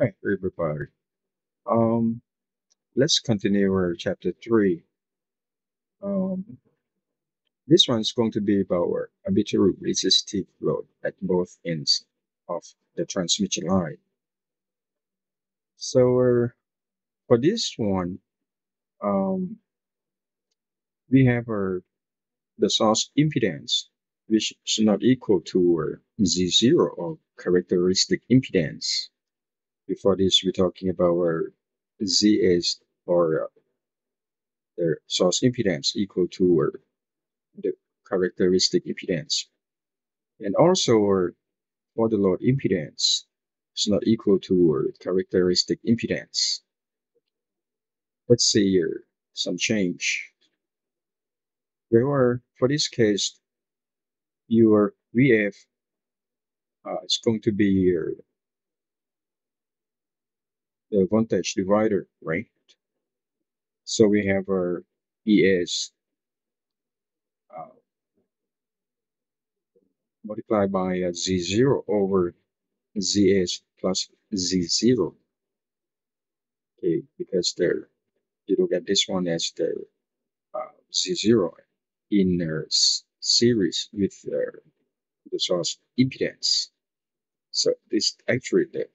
Hi, everybody. Um, let's continue our chapter three. Um, this one's going to be about our arbitrary resistive load at both ends of the transmission line. So uh, for this one, um, we have our the source impedance, which is not equal to our Z0 or characteristic impedance. Before this, we're talking about where Z is or uh, the source impedance equal to the characteristic impedance. And also our for the load impedance is not equal to our characteristic impedance. Let's see here some change. Where for this case, your VF uh, is going to be your the voltage divider, right? So we have our ES uh, multiplied by uh, Z0 over ZS plus Z0. Okay, because there you look at this one as the uh, Z0 in uh, series with the source impedance. So this actually the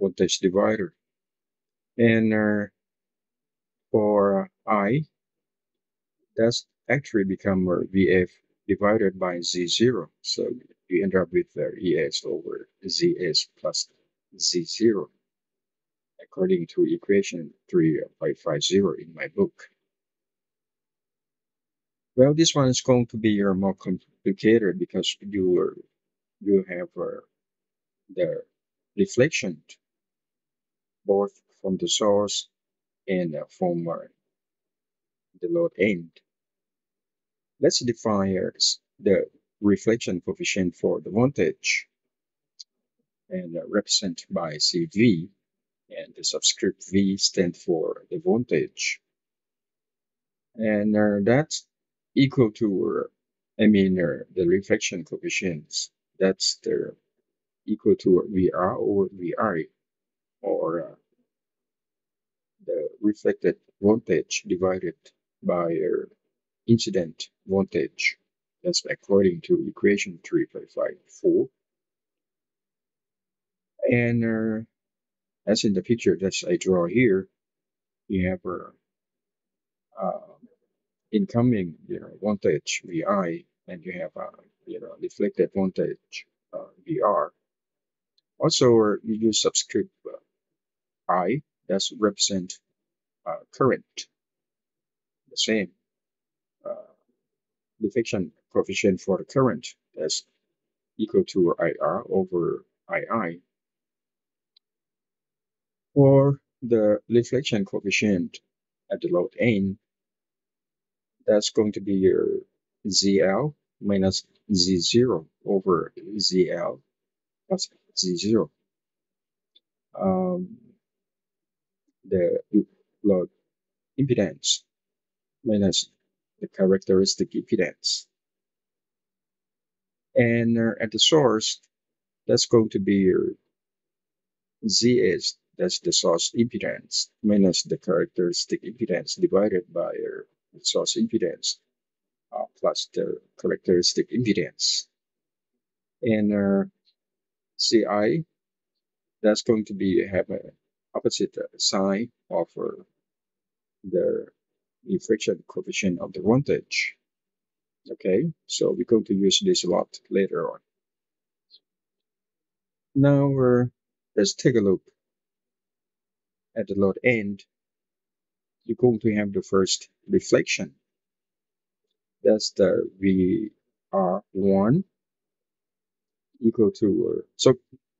voltage divider. And uh, for I, that's actually become VF divided by Z0. So you end up with uh, ES over ZS plus Z0 according to equation 3.50 in my book. Well, this one is going to be uh, more complicated because you you have uh, the reflection both from the source and uh, from uh, the load end. Let's define the reflection coefficient for the voltage and uh, represent by CV and the subscript V stand for the voltage. And uh, that's equal to uh, I mean uh, the reflection coefficients. That's the equal to VR over VI or uh, the reflected voltage divided by uh, incident voltage. That's according to equation 3.54 and uh, as in the picture that I draw here you have a uh, incoming you know voltage VI and you have a you know reflected voltage uh, VR also you use subscript uh, I that's represent uh, current. The same uh, coefficient for the current that's equal to IR over II for the reflection coefficient at the load end that's going to be your ZL minus Z0 over ZL plus Z0 um, the load impedance minus the characteristic impedance. And uh, at the source, that's going to be your ZS, that's the source impedance, minus the characteristic impedance divided by your source impedance uh, plus the characteristic impedance. And uh, CI, that's going to be have an opposite sign of uh, the reflection coefficient of the voltage. Okay, so we're going to use this a lot later on. Now uh, let's take a look at the load end. You're going to have the first reflection. That's the VR1 equal to, uh, so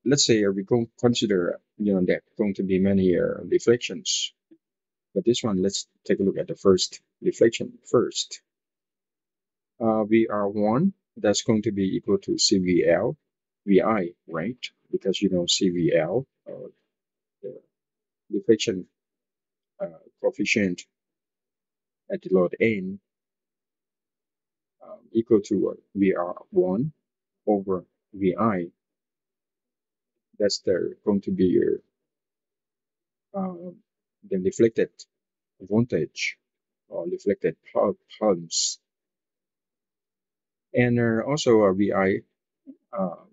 let's say going to consider, you know, that going to be many uh, reflections. But this one, let's take a look at the first reflection first. Uh, VR1, that's going to be equal to CVL, VI, right? Because you know CVL, uh, the reflection uh, coefficient at the load end um, equal to uh, VR1 over VI. That's the, going to be your uh, the reflected voltage or reflected pulse. And uh, also a VI uh,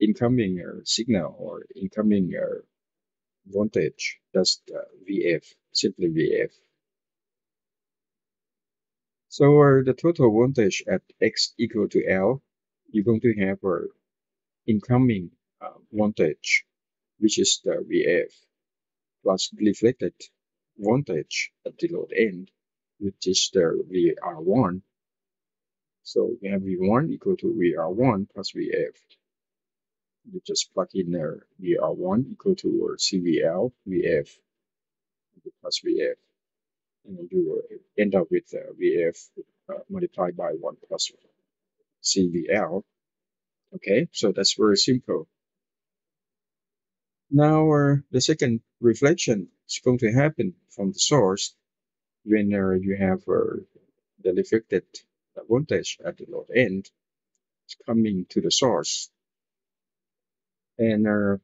incoming uh, signal or incoming uh, voltage, that's VF, simply VF. So uh, the total voltage at X equal to L, you're going to have a incoming uh, voltage, which is the VF, plus reflected voltage at the load end, which is the VR1. So we have V1 equal to VR1 plus VF. You just plug in there VR1 equal to CVL VF plus VF. And you end up with uh, VF uh, multiplied by 1 plus CVL. Okay, so that's very simple. Now, uh, the second reflection is going to happen from the source when uh, you have uh, the reflected voltage at the load end coming to the source. And uh,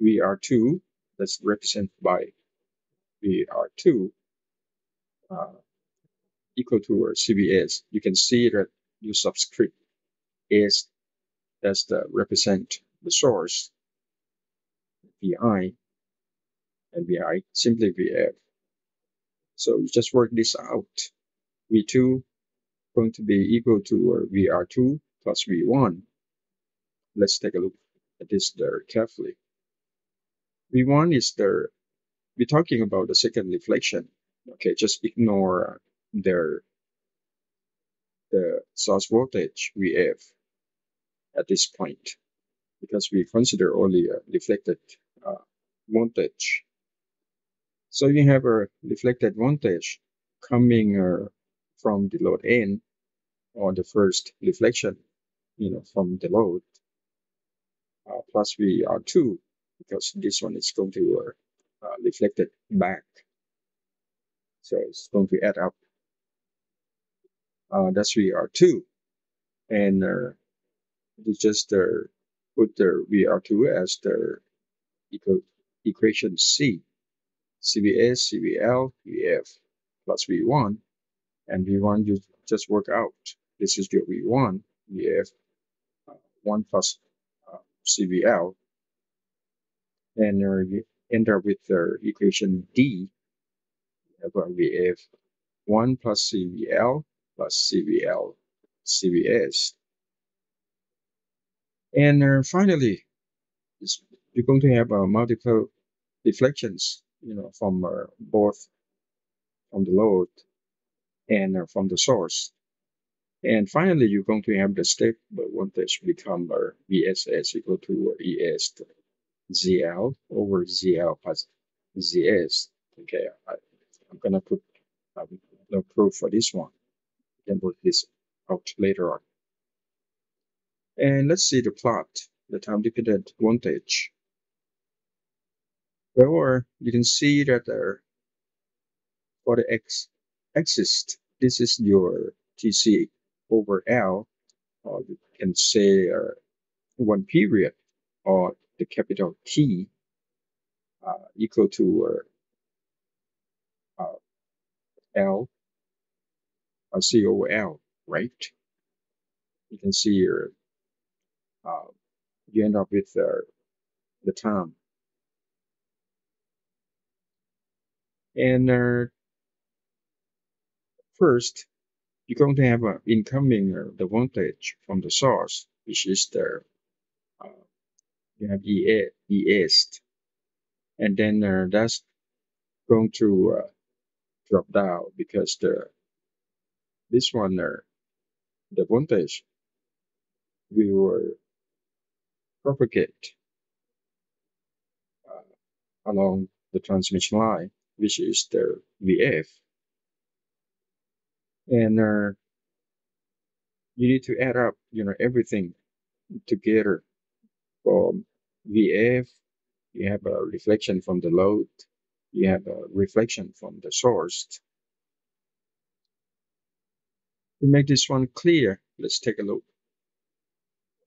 VR2, that's represented by VR2, uh, equal to CVS. You can see that you subscript is that's the represent the source VI and VI simply VF. So you just work this out. V2 going to be equal to VR2 plus V1. Let's take a look at this there carefully. V1 is the, we're talking about the second reflection. Okay, just ignore their the source voltage VF at this point because we consider only a reflected uh, voltage. So you have a reflected voltage coming uh, from the load N or the first reflection, you know, from the load uh, plus VR2 because this one is going to uh, reflect it back. So it's going to add up. Uh, that's VR2. And uh, we just uh, put the VR2 as the equation C. CVS, CVL, VF plus V1. And V1 you just work out. This is your V1, VF, uh, 1 plus uh, CVL. And you end up with the equation D. VF 1 plus CVL plus CVL, CVS. And uh, finally, you're going to have a multiple deflections, you know, from uh, both from the load and uh, from the source. And finally, you're going to have the step voltage become uh, VSS equal to ES ZL over ZL plus ZS. Okay, I, am gonna put no proof for this one. You can this out later on. And let's see the plot, the time dependent voltage. Well, you can see that uh, for the x axis, this is your TC over L, or you can say uh, one period, or the capital T uh, equal to uh, uh L, uh, C over L, right? You can see uh, you end up with uh, the time. And uh, first, you're going to have an incoming uh, the voltage from the source, which is the uh, you have EA, ES, and then uh, that's going to uh, drop down because the this one uh, the voltage will propagate uh, along the transmission line, which is the VF and uh, you need to add up you know everything together. From vf you have a reflection from the load you have a reflection from the source. To make this one clear let's take a look.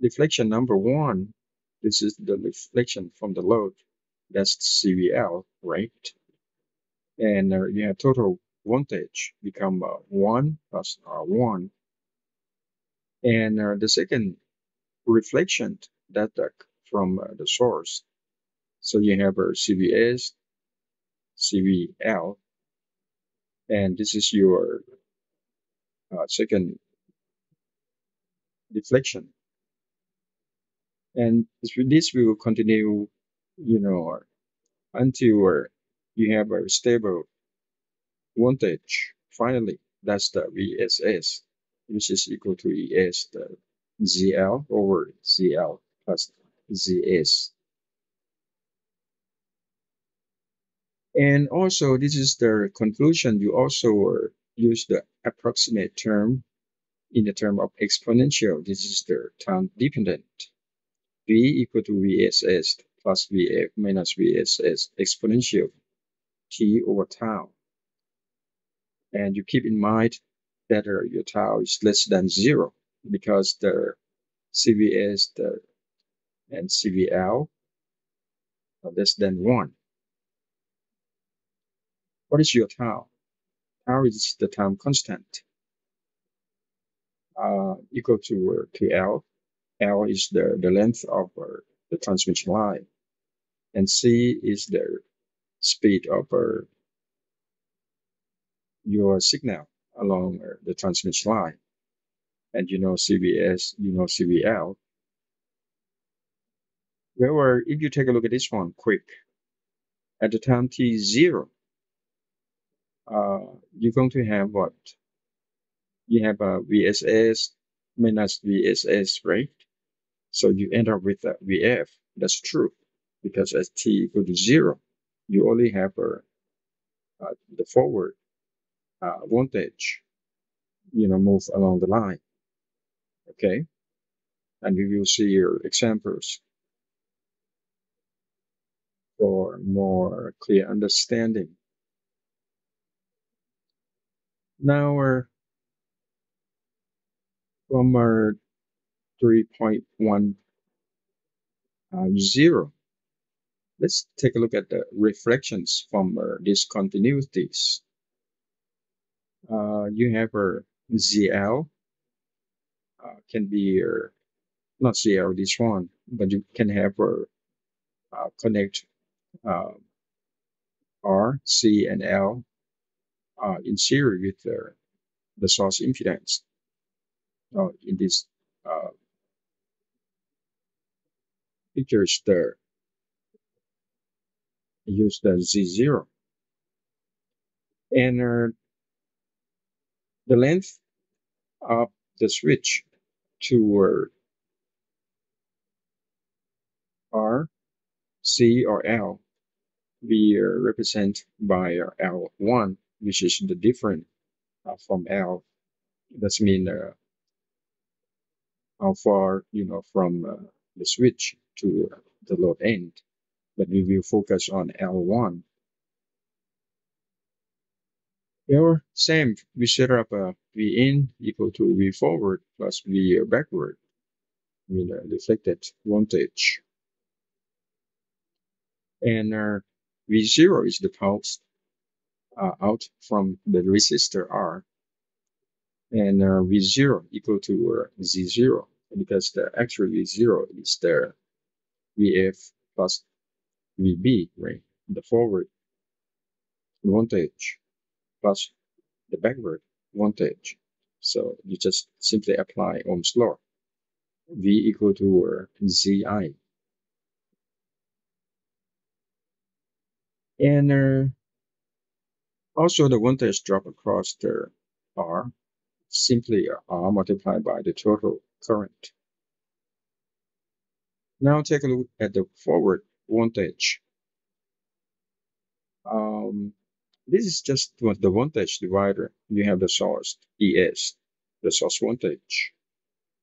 Reflection number one this is the reflection from the load. That's CVL, right? And uh, have total voltage become uh, 1 plus R1. And uh, the second reflection that uh, from uh, the source. So you have a CVS, CVL, and this is your uh, second deflection. And this will continue, you know, until you have a stable voltage. Finally, that's the VSS, which is equal to ES, the ZL over ZL plus ZS. And also, this is the conclusion. You also use the approximate term in the term of exponential. This is the time dependent. V equal to VSS plus VF minus VSS exponential T over tau. And you keep in mind that your tau is less than zero because the CVS the, and CVL are less than one. What is your tau? Tau is the time constant uh, equal to, uh, L. L is the, the length of uh, the transmission line. And C is the speed of uh, your signal along uh, the transmission line. And you know CVS, you know CVL. Well, if you take a look at this one quick, at the time t0, uh, you're going to have what? You have a VSS minus VSS, right? So you end up with a VF. That's true because as t equal to zero, you only have a, uh, the forward uh, voltage, you know, move along the line. Okay, and we will see your examples for more clear understanding. Now we're from our 3.10. Let's take a look at the reflections from uh, discontinuities. Uh, you have a ZL, uh, can be uh, not ZL this one, but you can have a uh, connect uh, R, C, and L uh, in series with the, source impedance in this pictures there. Use the Z0. And uh, the length of the switch to R, C, or L be uh, represented by uh, L1, which is the different uh, from L. That's mean uh, how far, you know, from uh, the switch to the load end. But we will focus on L1. Here, same, we set up a V in equal to V forward plus V backward with a reflected voltage. And uh, V0 is the pulse uh, out from the resistor R and uh, V0 equal to uh, Z0 because the actual V0 is the VF plus VB, right? The forward voltage plus the backward voltage. So you just simply apply Ohm's law. V equal to ZI. And uh, also the voltage drop across the R simply R multiplied by the total current. Now take a look at the forward voltage. Um, this is just what the voltage divider. You have the source ES, the source voltage,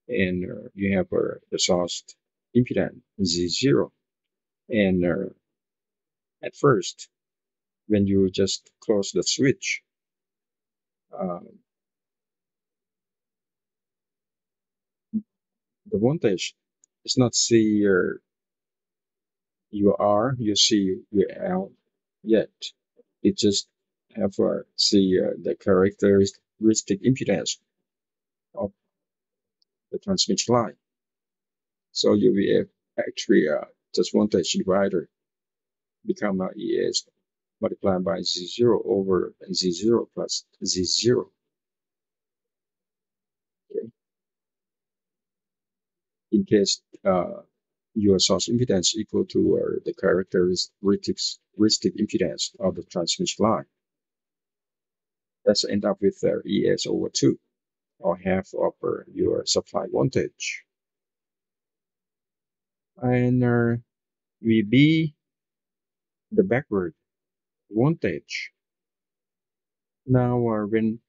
and uh, you have uh, the source impedance Z0. And uh, at first, when you just close the switch, um, the voltage is not see your R, you see, you L yet. It just have uh, see uh, the characteristic impedance of the transmission line. So you will actually uh, just voltage divider become a ES multiplied by Z0 over Z0 plus Z0. Okay. In case uh, your source impedance equal to uh, the characteristic impedance of the transmission line. Let's end up with uh, ES over 2, or half of uh, your supply voltage. And uh, VB, the backward voltage. Now, uh, when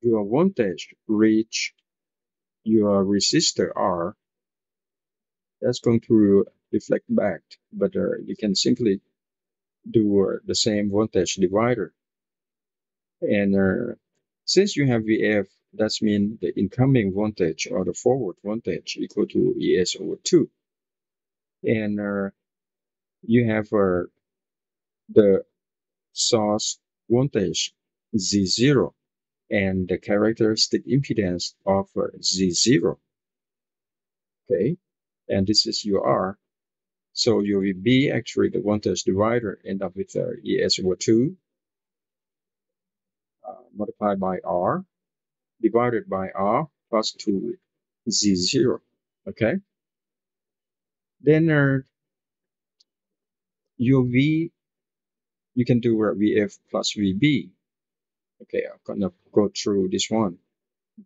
your voltage reach your resistor R, that's going to reflect back, but uh, you can simply do uh, the same voltage divider. And uh, since you have VF, that means the incoming voltage or the forward voltage equal to ES over 2. And uh, you have uh, the source voltage Z0 and the characteristic impedance of uh, Z0. Okay, and this is UR. So you will be actually the voltage divider end up with uh, ES over 2 uh, multiplied by R divided by R plus 2 Z0. Okay. Then uh, your V, you can do uh, VF plus VB. Okay, I'm gonna go through this one,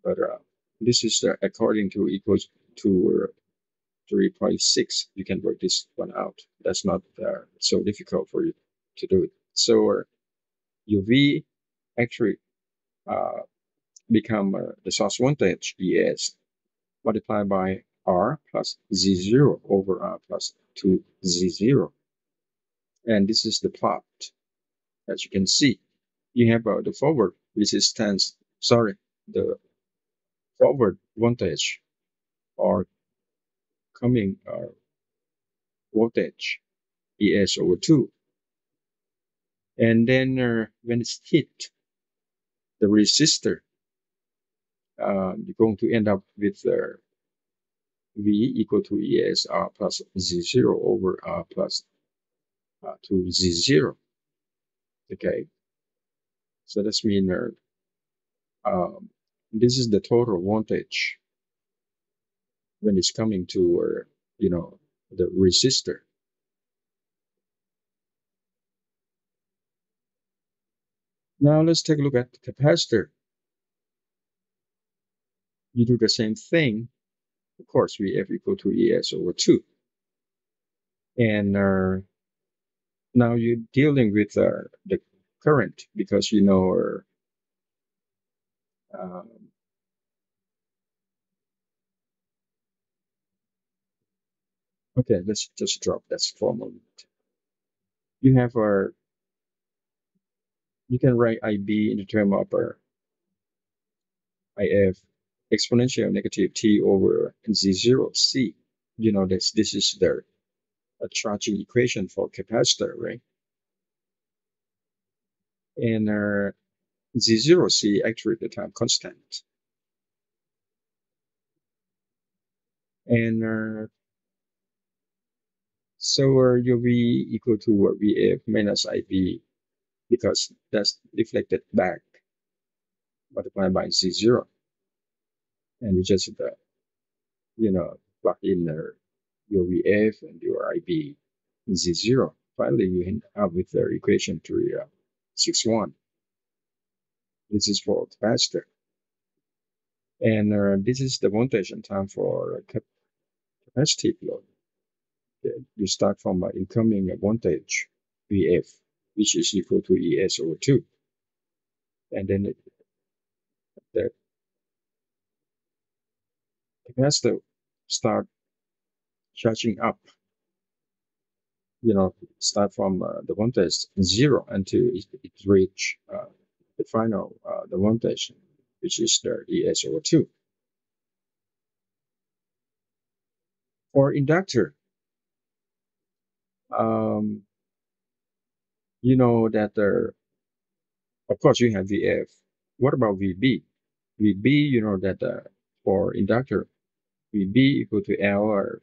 but uh, this is uh, according to equals to uh, 3.6. You can work this one out. That's not uh, so difficult for you to do it. So uh, your V actually uh, become uh, the source voltage ES multiplied by R plus Z0 over R plus 2Z0. And this is the plot. As you can see, you have uh, the forward resistance, sorry, the forward voltage or coming uh, voltage ES over 2. And then uh, when it's hit the resistor, uh, you're going to end up with uh, V equal to ES R plus Z0 over R plus uh, to Z0. Okay. So that's mean uh, um, this is the total voltage when it's coming to, uh, you know, the resistor. Now let's take a look at the capacitor. You do the same thing. Of course, VF equal to ES over 2. And uh, now you're dealing with uh, the current because you know uh, okay let's just drop that for a moment. You have our you can write IB in the term of our IF exponential negative t over z0 c. You know this this is the a charging equation for capacitor right? And uh, z0c actually the time constant. And uh, so UV equal to VF minus IB because that's reflected back multiplied by Z0 and you just uh, you know plug in uh, your VF and your IB in Z0 finally you end up with the equation to uh, 6-1. This is for capacitor. And uh, this is the voltage and time for cap capacitive load. You start from an incoming voltage VF, which is equal to ES over 2. And then it, the capacitor start charging up you know, start from uh, the voltage zero until it, it reach uh, the final uh, the voltage, which is the ES over 2. For inductor, Um, you know that there, of course, you have VF. What about VB? VB, you know that uh, for inductor, VB equal to L or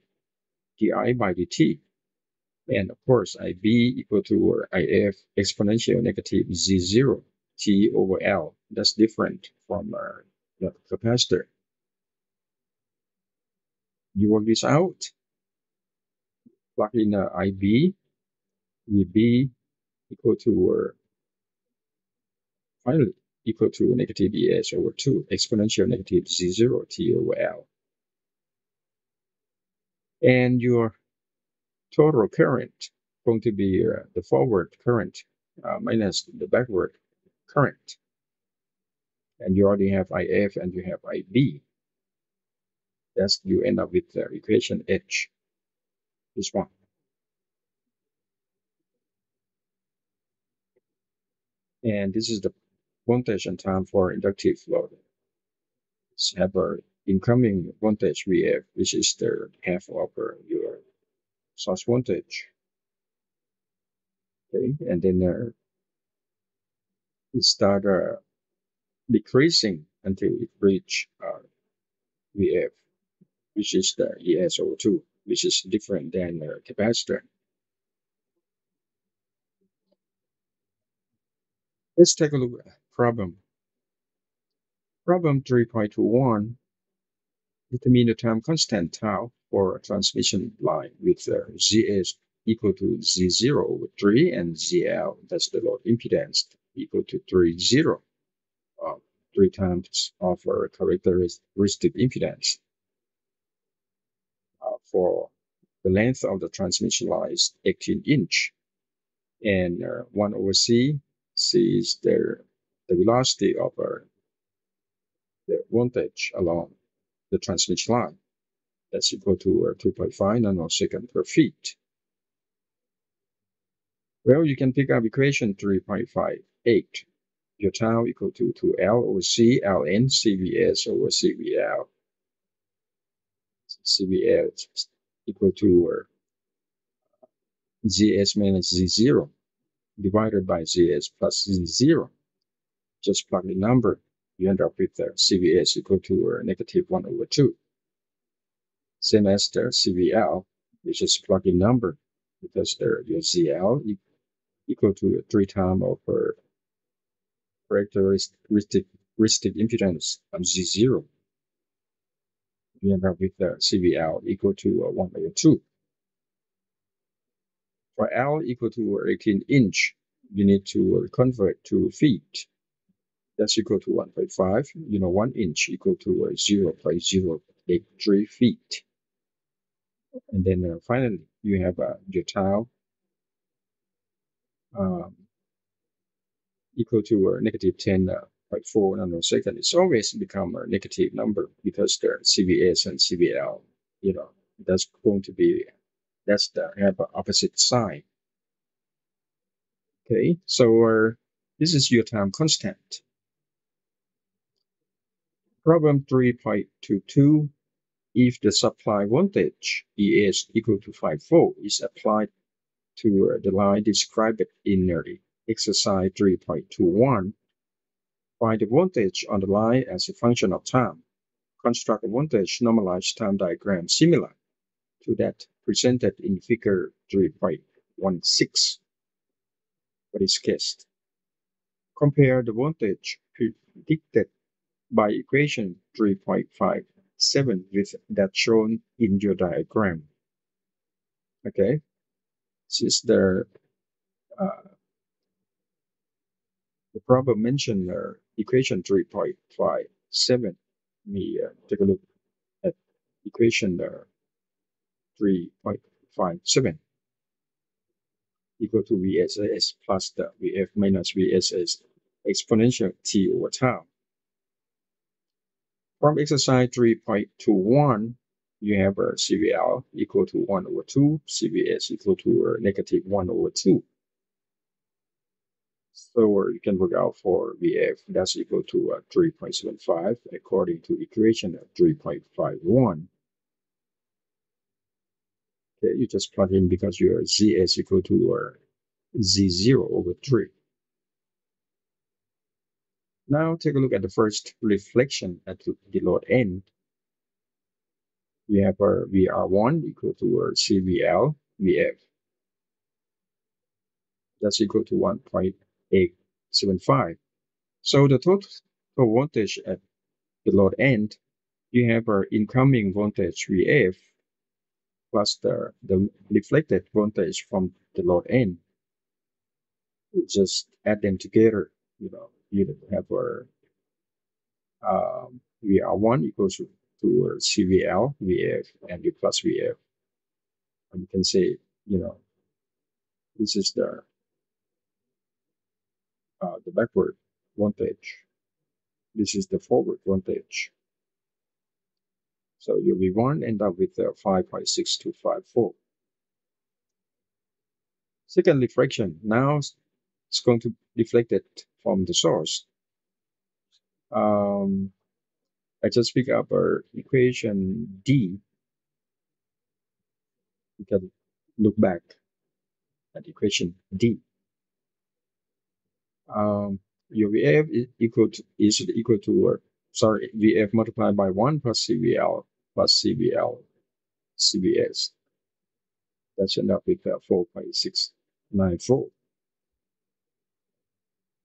di by dt. And of course, IB equal to IF exponential negative Z0 T over L. That's different from uh, the capacitor. You work this out. Plug in uh, IB, VB equal to, uh, finally, equal to negative ES over 2 exponential negative Z0 T over L. And your total current going to be uh, the forward current uh, minus the backward current. And you already have IF and you have IB. That's you end up with the equation H. One. And this is the voltage and time for inductive load. It's have a incoming voltage VF, which is the half of your source voltage. Okay, and then uh, it start uh, decreasing until it reach uh, VF, which is the ES over 2, which is different than the capacitor. Let's take a look at problem. Problem 3.21 determine the time constant tau for a transmission line with uh, ZS equal to Z0 over 3 and ZL, that's the load impedance, equal to 3, 0, uh, 3 times of our characteristic impedance. Uh, for the length of the transmission line is 18 inch and uh, 1 over C, C is the, the velocity of our, the voltage along the transmission line. That's equal to uh, 2.5 nanosecond per feet. Well, you can pick up equation 3.58. Your tau equal to 2L over C, Ln, CVS over CVL. CVL equal to uh, ZS minus Z0 divided by ZS plus Z0. Just plug the number you end up with the CVS equal to uh, negative 1 over 2. Same as the CVL, you just plug in number because the, your ZL equal to 3 times of uh, characteristic impedance of Z0. You end up with the CVL equal to uh, 1 over 2. For L equal to 18 inch, you need to convert to feet that's equal to 1.5. You know, 1 inch equal to uh, 0 0.083 feet. And then uh, finally, you have uh, your tau um, equal to uh, negative 10.4 uh, nanosecond. It's always become a negative number because the CVS and CVL, you know, that's going to be, that's the have opposite sign. Okay, so uh, this is your time constant. Problem 3.22 If the supply voltage is equal to 5 volt is applied to the line described in the exercise 3.21, find the voltage on the line as a function of time. Construct a voltage normalized time diagram similar to that presented in figure 3.16 for this case. Compare the voltage predicted by equation 3.57 with that shown in your diagram. Okay, since the uh, the problem mentioned uh, equation 3.57. Me uh, take a look at equation uh, 3.57 equal to VSS plus the VF minus VSS exponential t over tau. From exercise 3.21, you have a CVL equal to 1 over 2, CVS equal to negative 1 over 2. So you can look out for VF that's equal to uh, 3.75 according to equation 3.51. Okay, you just plug in because your Z is equal to or Z0 over 3. Now take a look at the first reflection at the load end. We have our VR1 equal to our CVL VF. That's equal to 1.875. So the total voltage at the load end, you have our incoming voltage VF plus the, the reflected voltage from the load end. You Just add them together, you know, you have our um, VR1 equals to, to CVL, VF, and U plus VF. And you can say, you know, this is the uh, the backward voltage. This is the forward voltage. So your V1 end up with uh, 5.6254. Second reflection. Now it's going to deflect it from the source. Um, I just pick up our equation D. We can look back at equation D. Um, your VF is equal to, is equal to, uh, sorry, VF multiplied by 1 plus CVL plus CVL CVS. That's enough with uh, 4.694.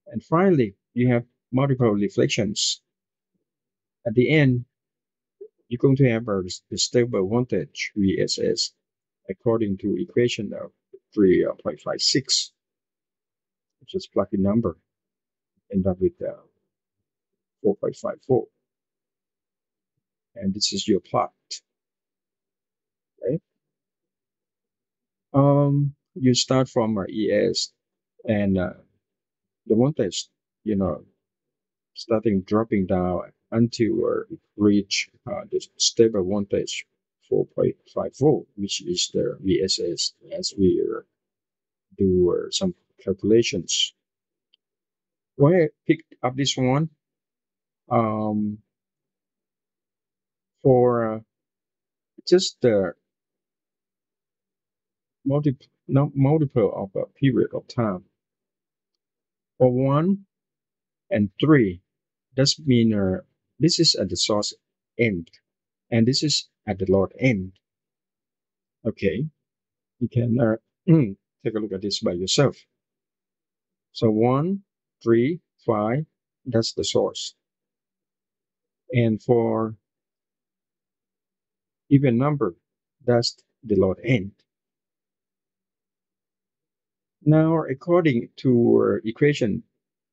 And finally, you have multiple reflections. At the end, you're going to have a, stable voltage VSS according to equation of 3.56. Just plug in number, end up with uh, 4.54. And this is your plot. Okay. Um, you start from uh, ES and uh, the voltage, you know, starting dropping down until we reach uh, the stable voltage 4.5 volt, which is the VSS as we uh, do uh, some calculations. Why I picked up this one? Um, for uh, just the multiple, multiple of a period of time for 1 and 3, that's mean uh, this is at the source end and this is at the load end. Okay, you can uh, take a look at this by yourself. So 1, 3, 5, that's the source. And for even number, that's the load end. Now, according to equation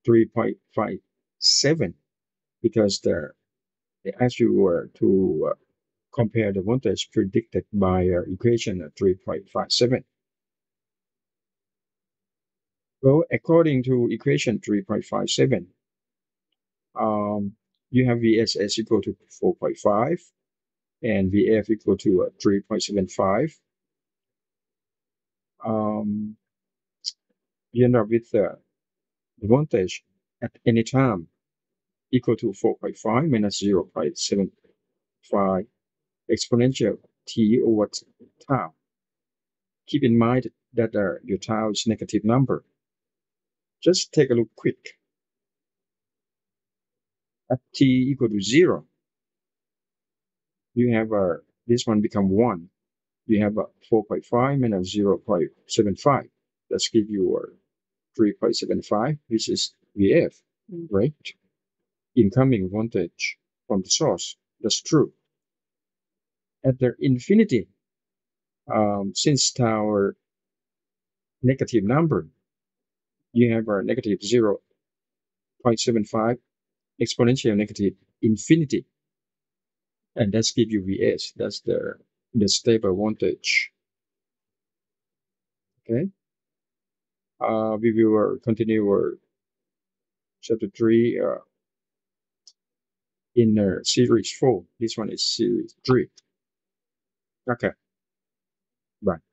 3.57, because the as you were to uh, compare the voltage predicted by equation 3.57. Well, according to equation 3.57, um, you have VSS equal to 4.5 and VF equal to uh, 3.75. Um, you end up with the voltage at any time equal to 4.5 minus 0.75 exponential t over tau. Keep in mind that uh, your tau is negative number. Just take a look quick. At t equal to 0, you have uh, this one become 1. You have a uh, 4.5 minus 0.75. Let's give you a 3.75, which is VF, mm. right? Incoming voltage from the source. That's true. At the infinity, um, since our negative number, you have a negative 0.75 exponential negative infinity. And that's give you Vs. That's the, the stable voltage. Okay uh, we will continue our chapter 3 uh, in uh, series 4. This one is series 3. Okay. Bye.